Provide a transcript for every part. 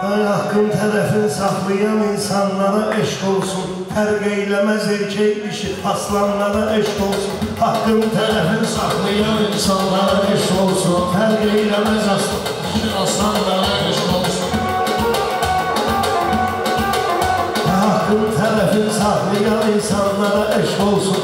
Ay hakkın tərəfin saxlayan insanlara eşq olsun. Fərq eyləməz erkək dişi aslanlara eşq olsun. Haqqın tərəfin saxlayan insanlara eşq olsun. Fərq eyləməz aslanlara eşq olsun. Hakkın tərəfin saxlayan insanlara eşq olsun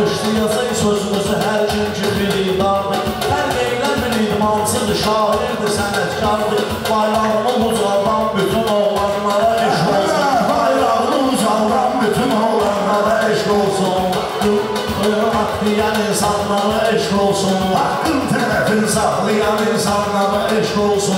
düştü yasayı sözümüzü her cümcü bilidardı Her neyler biliydi mansızdı şairdi senetkardı Bayrağını uzardan bütün oğlanlara eş olsun. Bayrağını uzardan bütün oğlanlara eş olsun. Hak diyen insanlara eş olsun. Hakkın telefin saklayan insanlara eş olsun.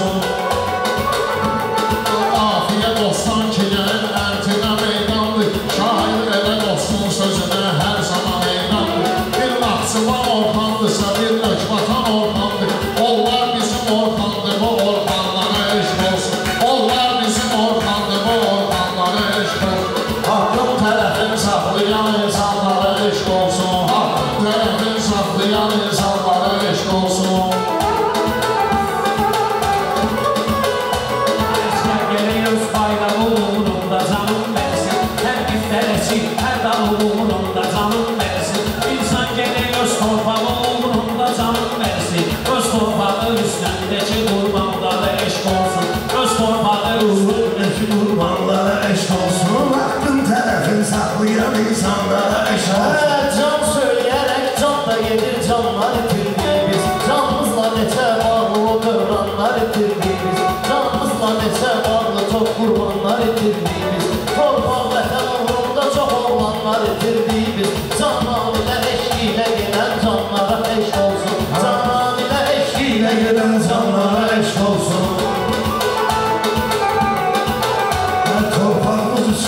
kurbanlara eş olsun. Göz torbanı ruhundaki kurbanlara eş olsun. Aklın tarafın saklayan insanlara eş olsun. Evet can söyleyerek can da gelir canlar kirliye biz. Canımızla nete bağlı o kıvranlar kirliye biz. Canımızla nete bağlı çok kurbanlar kirliye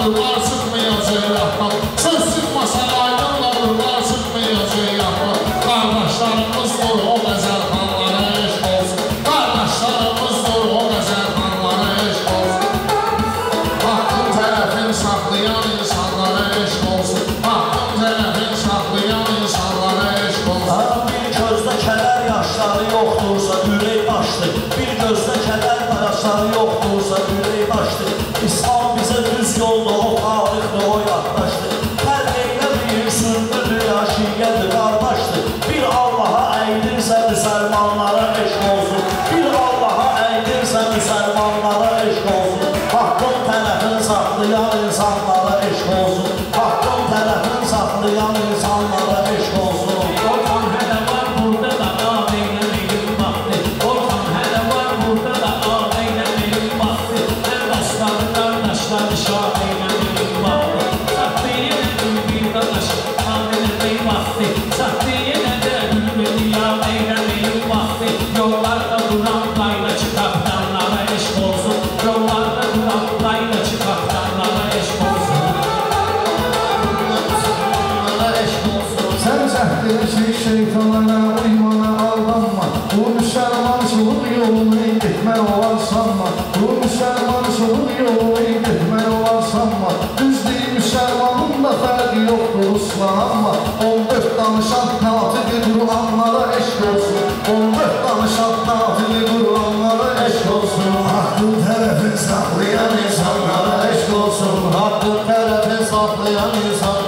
the şey şeytanlara imana aldanma. Bu müselman şunun yolunu gitmen olar sanma. Bu müselman şunun yolunu gitmen olar sanma. Düzdüğü müselmanın da fərqi yoxdur Ruslan amma 14 danışan natiqi Qur'anlara eşk olsun. 14 danışan natiqi Qur'anlara eşk olsun. Hakkın tərəfin saxlayan insanlara eşk olsun. Hakkın tərəfin saxlayan insanlara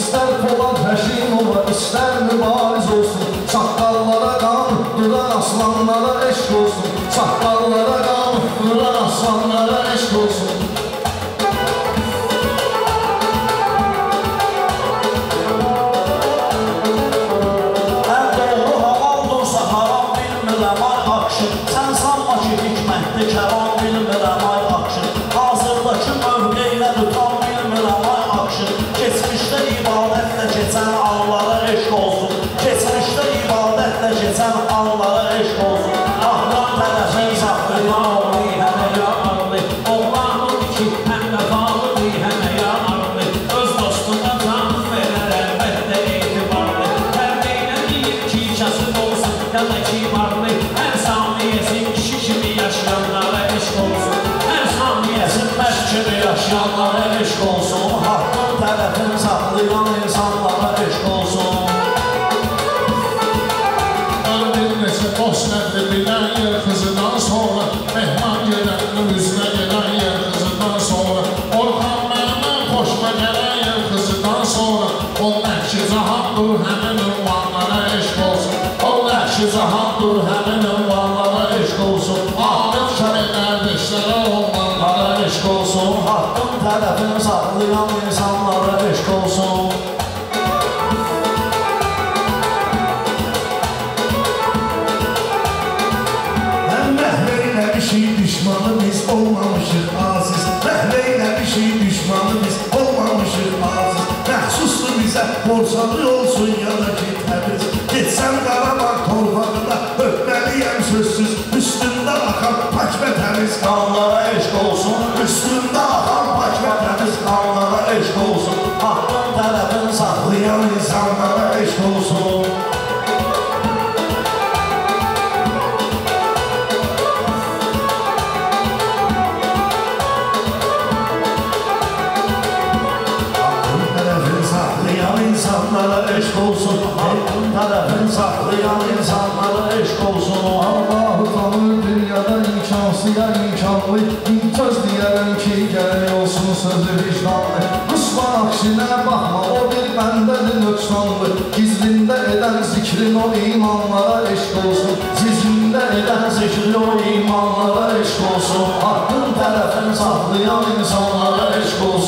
İster Polat Haşimova, ister Mübariz olsun. Çakkallara kan, dudan aslanlara eşk olsun. yaşayanlara eşk olsun Hakkın tərəfin saxlayan insanlara eşk olsun. Mən bir neçə boş nəvri bilən yer qızından sonra Mehman gedənin üzünə gedən yer qızından sonra. Orxan məndən xoşma gələn yer qızından sonra O məhki cahandır həm Borçalı olsun aşk olsun o Allah utanır dünyada imkansıya imkanlı imtaz diyərəm ki gərək olsun sözü vicdanlı. Rusma akşinə baxma o bir məndədir nöqsanlı Gizlində edən zikrin o imanlara eşq olsun. Zizlində edən zikrin o imanlara eşq olsun. Haqqın tərəfin saxlayan insanlara eşq olsun.